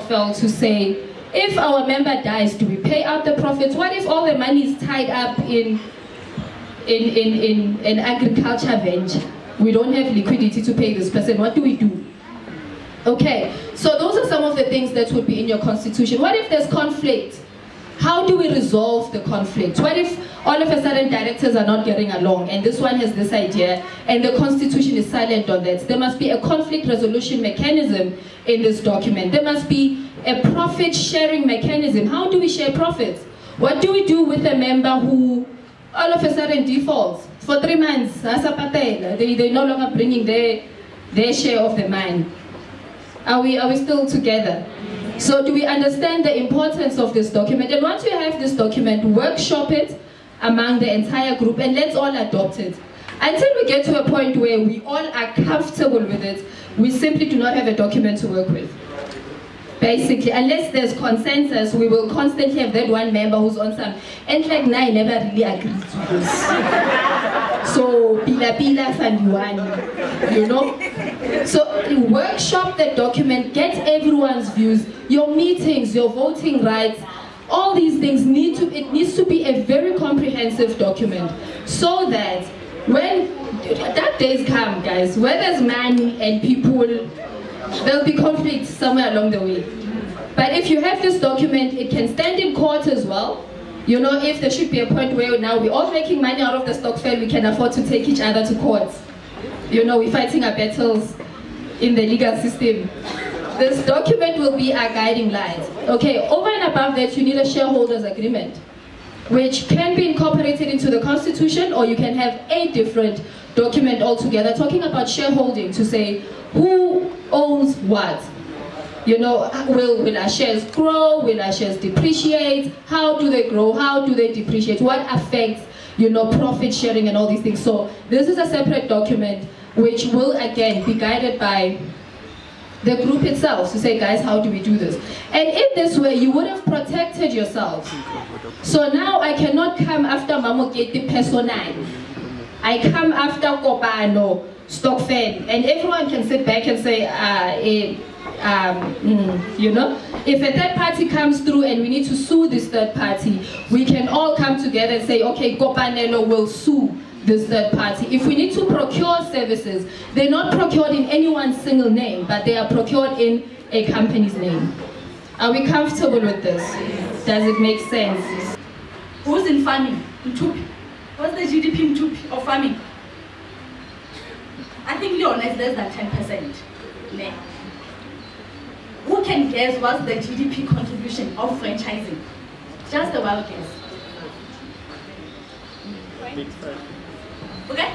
the to say, if our member dies, do we pay out the profits? What if all the money is tied up in, in, in, in an agriculture venture? We don't have liquidity to pay this person. What do we do? Okay, so those are some of the things that would be in your constitution. What if there's conflict? How do we resolve the conflict? What if all of a sudden directors are not getting along and this one has this idea and the constitution is silent on that? There must be a conflict resolution mechanism in this document. There must be a profit sharing mechanism. How do we share profits? What do we do with a member who all of a sudden defaults? For three months, they, they're no longer bringing their, their share of the mine. Are we, are we still together? So do we understand the importance of this document? And once you have this document, workshop it among the entire group and let's all adopt it. Until we get to a point where we all are comfortable with it, we simply do not have a document to work with. Basically, unless there's consensus, we will constantly have that one member who's on some, and like I never really agreed to this. so, pila pila fanduani, you know? So, workshop the document, get everyone's views, your meetings, your voting rights, all these things need to, it needs to be a very comprehensive document so that when that days come, guys, where there's money and people there'll be conflict somewhere along the way. But if you have this document, it can stand in court as well. You know, if there should be a point where now we're all making money out of the stokvel, we can afford to take each other to court. You know, we're fighting our battles in the legal system. This document will be our guiding light. Okay, over and above that, you need a shareholders agreement, which can be incorporated into the constitution, or you can have a different document altogether talking about shareholding to say who owns what. You know, will, will our shares grow? Will our shares depreciate? How do they grow? How do they depreciate? What affects, you know, profit sharing and all these things? So this is a separate document which will, again, be guided by the group itself to say, guys, how do we do this? And in this way, you would have protected yourself. So now I cannot come after Mamoketi personal. I come after Kopano, Stokvel, and everyone can sit back and say, uh, eh, um, mm, you know, if a third party comes through and we need to sue this third party, we can all come together and say, okay, Kopanelo will sue this third party. If we need to procure services, they're not procured in anyone's single name, but they are procured in a company's name. Are we comfortable with this? Does it make sense? Who's in farming? Mtupi. What's the GDP of farming? I think Leon is less than 10%. Ne? Who can guess what's the GDP contribution of franchising? Just a wild guess. Okay?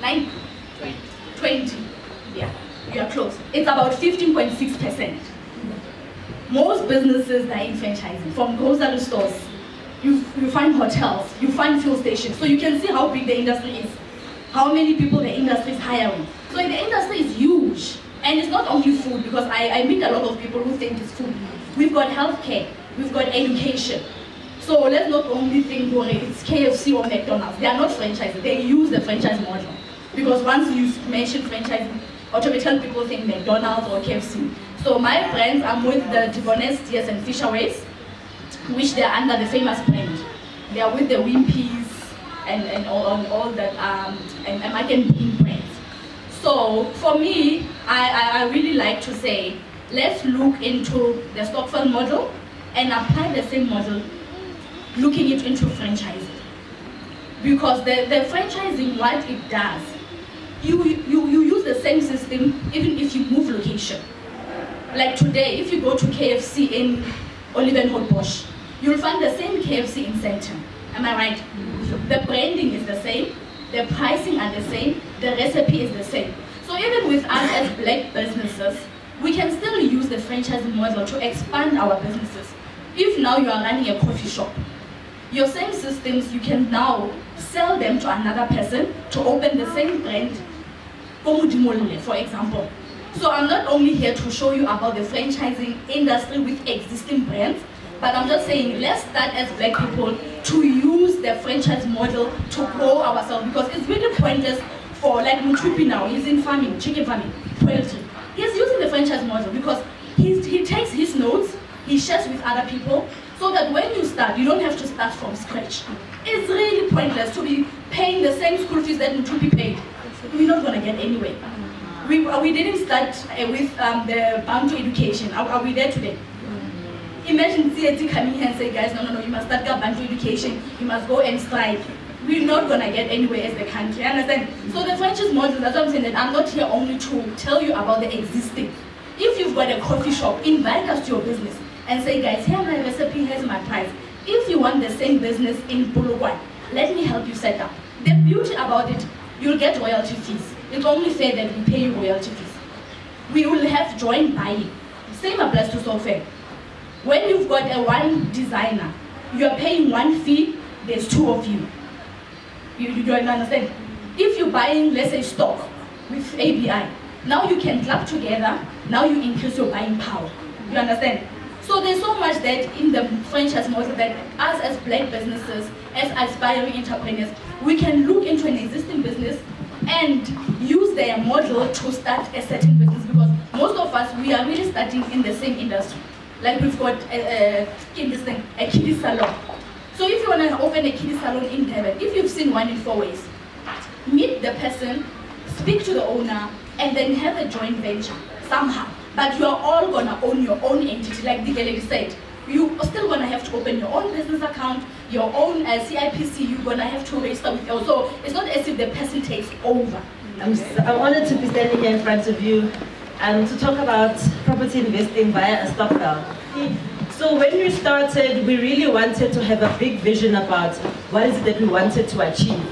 Nine? 20. Yeah, you are close. It's about 15.6%. Most businesses that are in franchising, from grocery stores, you, you find hotels, you find fuel stations. So you can see how big the industry is, how many people the industry is hiring. So the industry is huge. And it's not only food, because I, I meet a lot of people who think it's food. We've got healthcare, we've got education. So let's not only think well, it's KFC or McDonald's. They are not franchises, they use the franchise model. Because once you mention franchise, automatically people think McDonald's or KFC. So my friends, I'm with the Debonairs, DS and Fishaways, which they're under the famous brand. They are with the Wimpy's and, and all, all that, um, and, and I can Bean brands. So for me, I, I, really like to say, let's look into the Stokvel model and apply the same model, looking it into franchising. Because the, the franchising, what it does, you, you, you use the same system even if you move location. Like today, if you go to KFC in Olivenhout you'll find the same KFC in Sandton. Am I right? The branding is the same, the pricing are the same, the recipe is the same. So even with us as black businesses, we can still use the franchise model to expand our businesses. If now you are running a coffee shop, your same systems, you can now sell them to another person to open the same brand, for example. So I'm not only here to show you about the franchising industry with existing brands, but I'm just saying, let's start as black people to use the franchise model to grow ourselves because it's really pointless for like Mutupi now, he's in farming, chicken farming, poultry. He's using the franchise model because he's, he takes his notes, he shares with other people, so that when you start, you don't have to start from scratch. It's really pointless to be paying the same school fees that Mutupi paid. We're not going to get anywhere. We, we didn't start uh, with um, the bound education. Are, are we there today? Imagine CAT coming here and say, guys, no, no, no, you must start to education. You must go and strike. We're not going to get anywhere as the country. Understand? So the franchise model, that's what I'm saying, that I'm not here only to tell you about the existing. If you've got a coffee shop, invite us to your business and say, guys, here my recipe, here's my price. If you want the same business in Bulugwan, let me help you set up. The beauty about it, you'll get royalty fees. It's only fair that we pay royalty fees. We will have joint buying. Same applies to software. When you've got a one designer, you're paying one fee, there's two of you. You, you don't understand? If you're buying, let's say, stock with ABI, now you can club together, now you increase your buying power. You understand? So there's so much that in the franchise model that us as black businesses, as aspiring entrepreneurs, we can look into an existing business and use their model to start a certain business because most of us, we are really starting in the same industry. Like we've got a, a, this thing, a kiddie salon. So if you want to open a kiddie salon in Durban, if you've seen one in Fourways, meet the person, speak to the owner, and then have a joint venture somehow but you are all gonna own your own entity, like the lady said. You are still gonna have to open your own business account, your own uh, CIPC, you're gonna have to register with your, so it's not as if the person takes over. I'm, I'm honored to be standing here in front of you and to talk about property investing via a stokvel. So when we started, we really wanted to have a big vision about what is it that we wanted to achieve.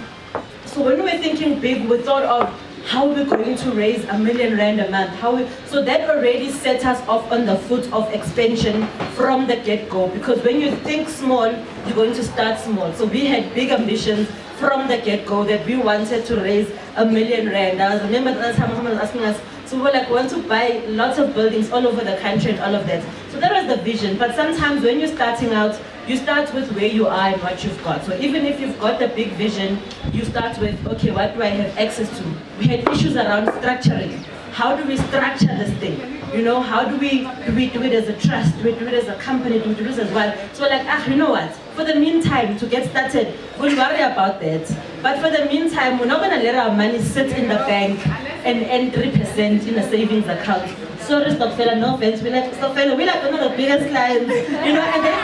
So when we were thinking big, we thought of how we're going to raise a million rand a month. How we, so that already set us off on the foot of expansion from the get-go. Because when you think small, you're going to start small. So we had big ambitions from the get-go that we wanted to raise a million rand. I remember the time someone was asking us, so we were like, we want to buy lots of buildings all over the country and all of that. So that was the vision. But sometimes when you're starting out, you start with where you are and what you've got. So even if you've got a big vision, you start with, okay, what do I have access to? We had issues around structuring. How do we structure this thing? You know, how do we do we do it as a trust? Do we do it as a company? Do we do this as well? So like, ah, you know what? For the meantime, to get started, we'll worry about that. But for the meantime, we're not gonna let our money sit in the bank and earn 3% in a savings account sorry Stokfela, no offense, we like Stokfela, we like one of the biggest clients, you know, and good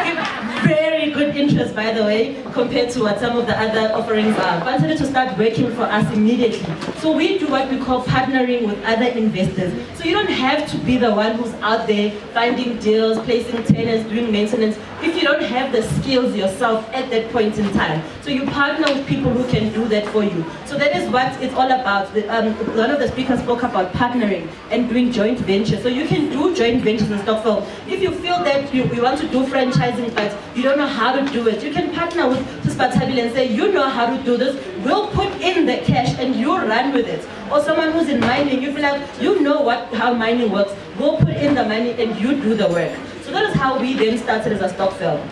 interest, by the way, compared to what some of the other offerings are. But I Wanted to start working for us immediately. So we do what we call partnering with other investors. So you don't have to be the one who's out there finding deals, placing tenants, doing maintenance, if you don't have the skills yourself at that point in time. So you partner with people who can do that for you. So that is what it's all about. Um, one of the speakers spoke about partnering and doing joint ventures. So you can do joint ventures in Stokvel. If you feel that you, you want to do franchising but you don't know how to do it, you can partner with Tuspatabile and say, you know how to do this, we'll put in the cash and you run with it. Or someone who's in mining, you feel like, you know what how mining works, we'll put in the money and you do the work. So that is how we then started as a stokvel.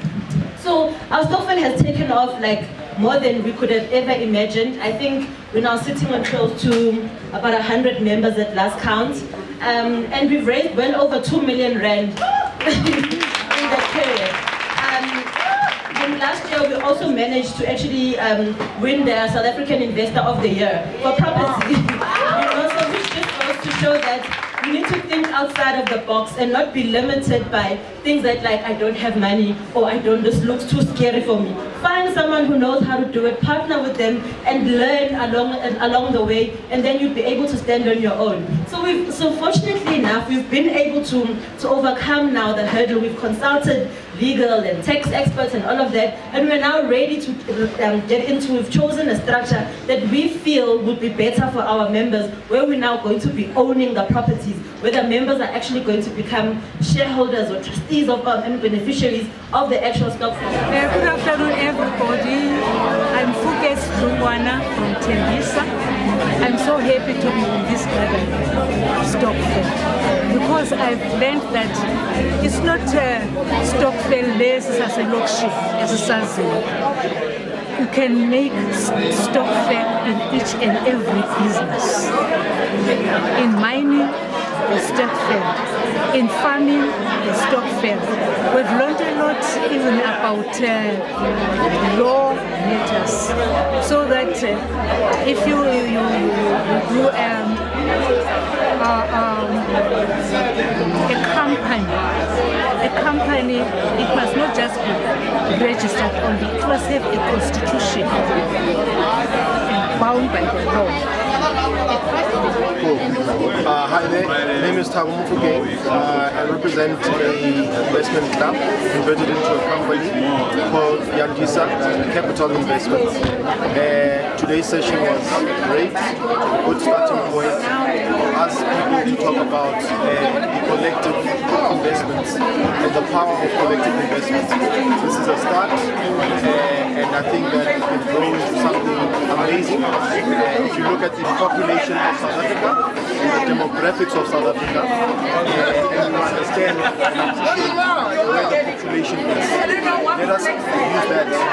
So our stokvel has taken off like more than we could have ever imagined. I think we're now sitting on close to about 100 members at last count. Um, and we've raised well over 2 million rand also managed to actually um, win the South African Investor of the Year for property. you know, so which just goes to show that we need to think outside of the box and not be limited by things that like, I don't have money or I don't, this looks too scary for me. Find someone who knows how to do it, partner with them and learn along, along the way and then you'll be able to stand on your own. So we've, so fortunately enough, we've been able to, to overcome now the hurdle. We've consulted legal and tax experts and all of that. And we're now ready to um, get into, we've chosen a structure that we feel would be better for our members, where we're now going to be owning the properties, where the members are actually going to become shareholders or trustees of um, and beneficiaries of the actual stock. Uh, good afternoon, everybody. I'm Fukes Lungwana from Tembisa. I'm so happy to be in this gathering, Stokvel, because I've learned that it's not uh, Stokvel basis as a luxury, as a sunset. You can make Stokvel in each and every business. In mining, the failed. In farming, the stock failed. We've lot even about uh, law matters. So that uh, if you, you, you, you do um, uh, um, a company, a company, it must not just be registered only, it must have a constitution bound by the law. Cool. Uh, hi there, my name is Thabo Mofokeng. Uh, I represent a investment club converted into a company called Yandisa Capital Investments. Uh, today's session was great, good starting point for us people to talk about uh, the collective investments and the power of collective investments. This is a start, uh, and I think that it can grow into something amazing. Uh, if you look at the population of South Africa, the demographics of South Africa, uh, and you understand and where the population is. Let us use that.